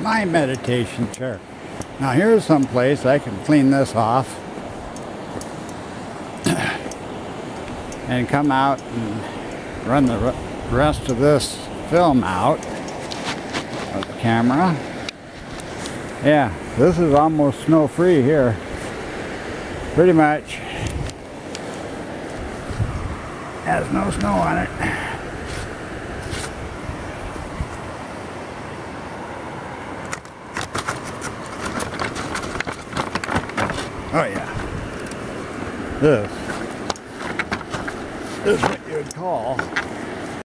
my meditation chair. Now here's some place I can clean this off and come out and run the rest of this film out of the camera. Yeah, this is almost snow free here. Pretty much has no snow on it. Oh yeah. This is what you'd call